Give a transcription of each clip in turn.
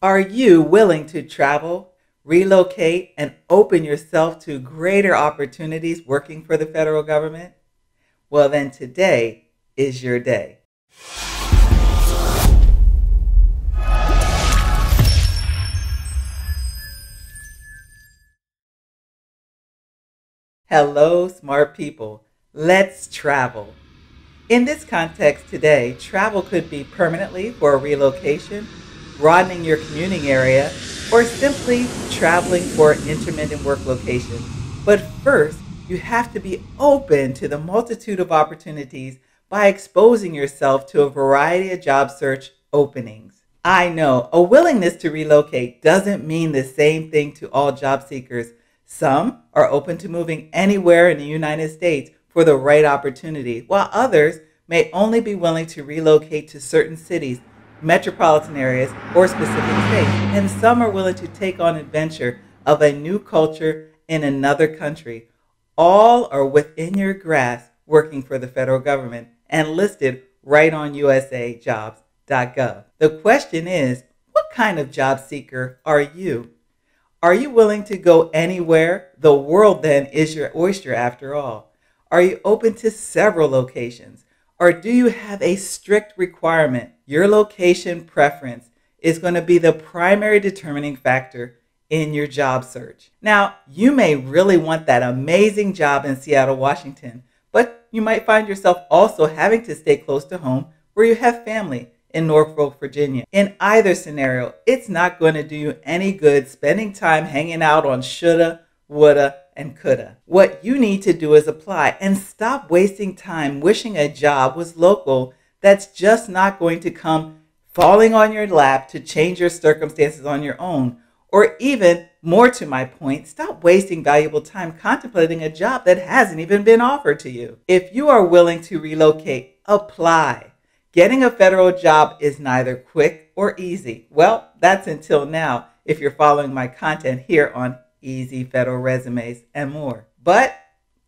Are you willing to travel, relocate, and open yourself to greater opportunities working for the federal government? Well, then today is your day. Hello, smart people. Let's travel. In this context today, travel could be permanently for a relocation broadening your commuting area, or simply traveling for an intermittent work location. But first, you have to be open to the multitude of opportunities by exposing yourself to a variety of job search openings. I know a willingness to relocate doesn't mean the same thing to all job seekers. Some are open to moving anywhere in the United States for the right opportunity, while others may only be willing to relocate to certain cities metropolitan areas, or specific states. And some are willing to take on adventure of a new culture in another country. All are within your grasp working for the federal government and listed right on usajobs.gov. The question is, what kind of job seeker are you? Are you willing to go anywhere? The world then is your oyster after all. Are you open to several locations? Or do you have a strict requirement? Your location preference is going to be the primary determining factor in your job search. Now, you may really want that amazing job in Seattle, Washington, but you might find yourself also having to stay close to home where you have family in Norfolk, Virginia. In either scenario, it's not going to do you any good spending time hanging out on shoulda, woulda, and coulda. What you need to do is apply and stop wasting time wishing a job was local that's just not going to come falling on your lap to change your circumstances on your own. Or even more to my point, stop wasting valuable time contemplating a job that hasn't even been offered to you. If you are willing to relocate, apply. Getting a federal job is neither quick or easy. Well, that's until now if you're following my content here on easy federal resumes, and more. But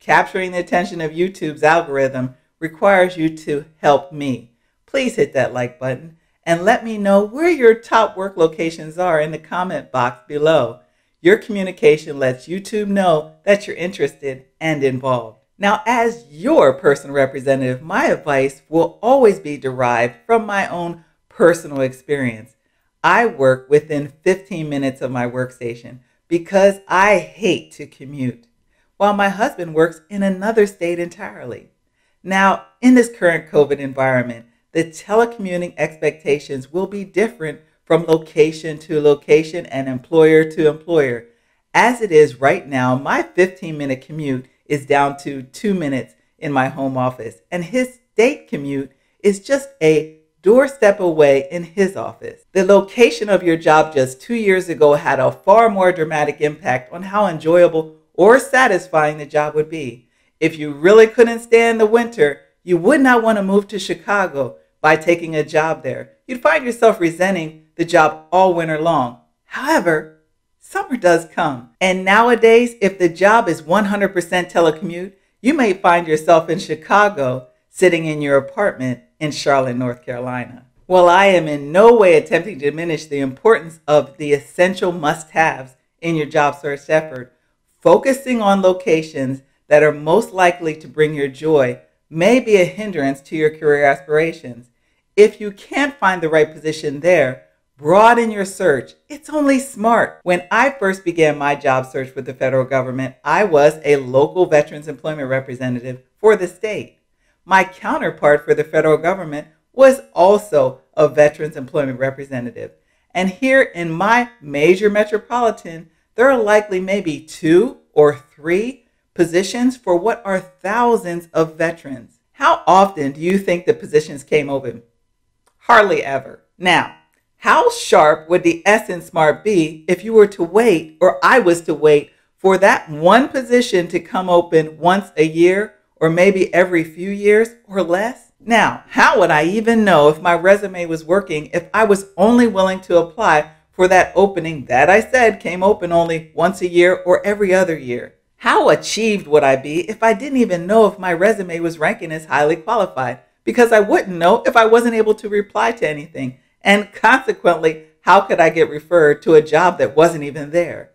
capturing the attention of YouTube's algorithm requires you to help me. Please hit that like button and let me know where your top work locations are in the comment box below. Your communication lets YouTube know that you're interested and involved. Now, as your personal representative, my advice will always be derived from my own personal experience. I work within 15 minutes of my workstation, because I hate to commute, while my husband works in another state entirely. Now, in this current COVID environment, the telecommuting expectations will be different from location to location and employer to employer. As it is right now, my 15 minute commute is down to two minutes in my home office, and his state commute is just a doorstep away in his office. The location of your job just two years ago had a far more dramatic impact on how enjoyable or satisfying the job would be. If you really couldn't stand the winter, you would not want to move to Chicago by taking a job there. You'd find yourself resenting the job all winter long. However, summer does come. And nowadays, if the job is 100% telecommute, you may find yourself in Chicago sitting in your apartment in Charlotte, North Carolina. While I am in no way attempting to diminish the importance of the essential must haves in your job search effort, focusing on locations that are most likely to bring your joy may be a hindrance to your career aspirations. If you can't find the right position there, broaden your search. It's only smart. When I first began my job search with the federal government, I was a local Veterans Employment Representative for the state. My counterpart for the federal government was also a Veterans Employment Representative. And here in my major metropolitan, there are likely maybe two or three positions for what are thousands of veterans. How often do you think the positions came open? Hardly ever. Now, how sharp would the Essence Smart be if you were to wait, or I was to wait, for that one position to come open once a year or maybe every few years or less? Now, how would I even know if my resume was working if I was only willing to apply for that opening that I said came open only once a year or every other year? How achieved would I be if I didn't even know if my resume was ranking as highly qualified? Because I wouldn't know if I wasn't able to reply to anything. And consequently, How could I get referred to a job that wasn't even there?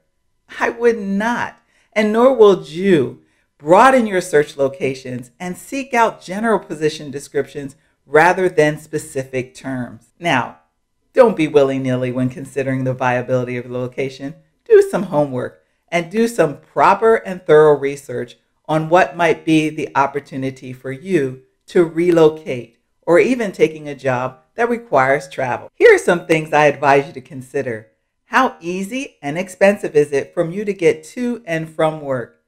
I would not, and nor will you. Broaden your search locations and seek out general position descriptions rather than specific terms. Now, don't be willy nilly when considering the viability of the location. Do some homework and do some proper and thorough research on what might be the opportunity for you to relocate or even taking a job that requires travel. Here are some things I advise you to consider. How easy and expensive is it from you to get to and from work?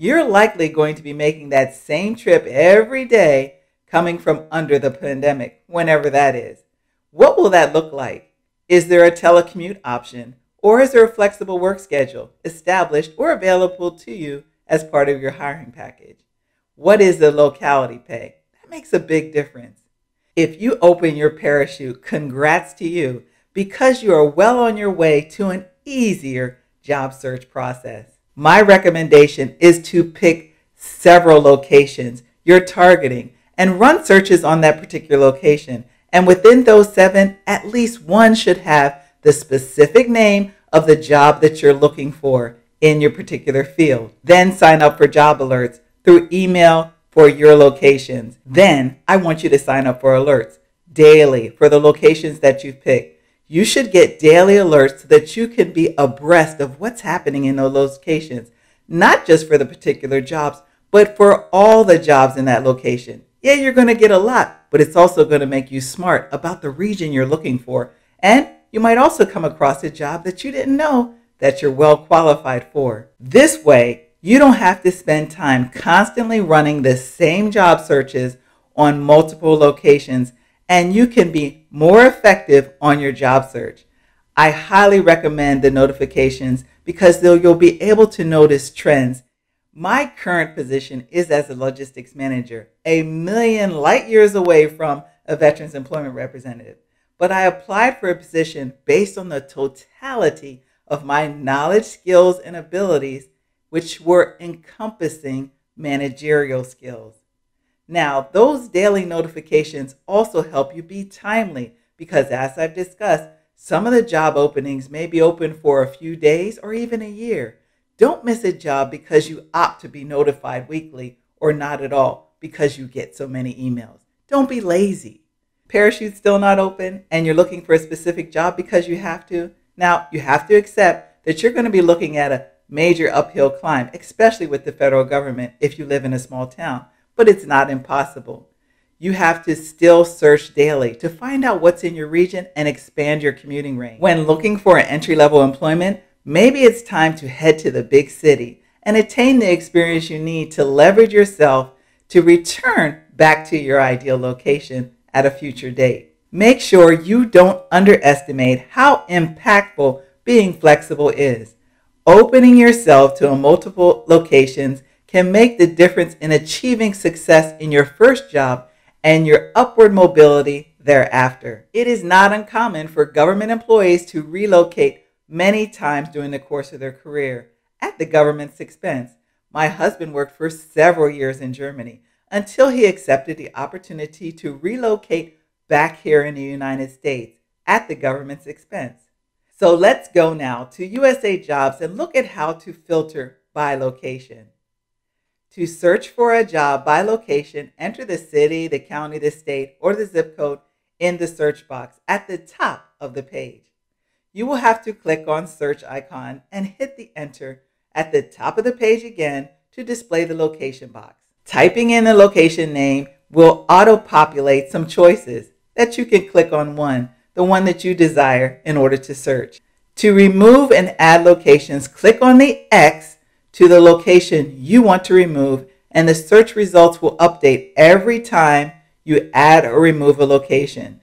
You're likely going to be making that same trip every day coming from under the pandemic, whenever that is. What will that look like? Is there a telecommute option? Or is there a flexible work schedule established or available to you as part of your hiring package? What is the locality pay? That makes a big difference. If you open your parachute, congrats to you because you are well on your way to an easier job search process my recommendation is to pick several locations you're targeting and run searches on that particular location. And within those seven, at least one should have the specific name of the job that you're looking for in your particular field. Then sign up for job alerts through email for your locations. Then I want you to sign up for alerts daily for the locations that you've picked. You should get daily alerts so that you can be abreast of what's happening in those locations, not just for the particular jobs, but for all the jobs in that location. Yeah, you're going to get a lot, but it's also going to make you smart about the region you're looking for. And you might also come across a job that you didn't know that you're well qualified for. This way, you don't have to spend time constantly running the same job searches on multiple locations and you can be more effective on your job search. I highly recommend the notifications because you'll be able to notice trends. My current position is as a logistics manager, a million light years away from a veterans employment representative. But I applied for a position based on the totality of my knowledge, skills, and abilities, which were encompassing managerial skills. Now, those daily notifications also help you be timely because, as I've discussed, some of the job openings may be open for a few days or even a year. Don't miss a job because you opt to be notified weekly or not at all because you get so many emails. Don't be lazy. Parachute's still not open and you're looking for a specific job because you have to. Now, you have to accept that you're going to be looking at a major uphill climb, especially with the federal government if you live in a small town but it's not impossible. You have to still search daily to find out what's in your region and expand your commuting range. When looking for an entry level employment, maybe it's time to head to the big city and attain the experience you need to leverage yourself to return back to your ideal location at a future date. Make sure you don't underestimate how impactful being flexible is. Opening yourself to multiple locations can make the difference in achieving success in your first job and your upward mobility thereafter. It is not uncommon for government employees to relocate many times during the course of their career at the government's expense. My husband worked for several years in Germany until he accepted the opportunity to relocate back here in the United States at the government's expense. So let's go now to USA Jobs and look at how to filter by location. To search for a job by location, enter the city, the county, the state, or the zip code in the search box at the top of the page. You will have to click on search icon and hit the enter at the top of the page again to display the location box. Typing in the location name will auto-populate some choices that you can click on one, the one that you desire in order to search. To remove and add locations, click on the X to the location you want to remove, and the search results will update every time you add or remove a location.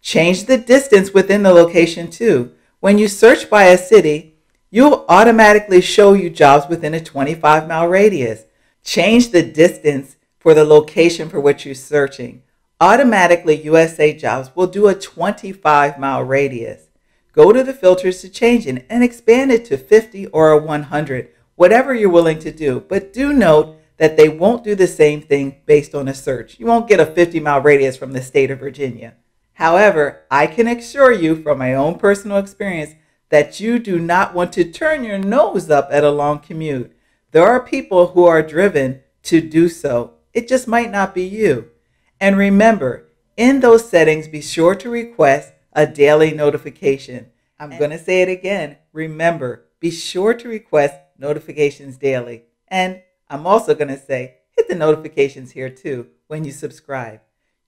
Change the distance within the location too. When you search by a city, you'll automatically show you jobs within a 25 mile radius. Change the distance for the location for which you're searching. Automatically, USA Jobs will do a 25 mile radius. Go to the filters to change it and expand it to 50 or a 100 whatever you're willing to do. But do note that they won't do the same thing based on a search. You won't get a 50 mile radius from the state of Virginia. However, I can assure you from my own personal experience that you do not want to turn your nose up at a long commute. There are people who are driven to do so. It just might not be you. And remember, in those settings, be sure to request a daily notification. I'm going to say it again. Remember, be sure to request notifications daily. And I'm also going to say, hit the notifications here too when you subscribe.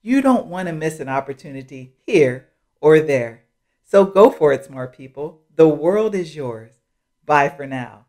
You don't want to miss an opportunity here or there. So go for it, smart people. The world is yours. Bye for now.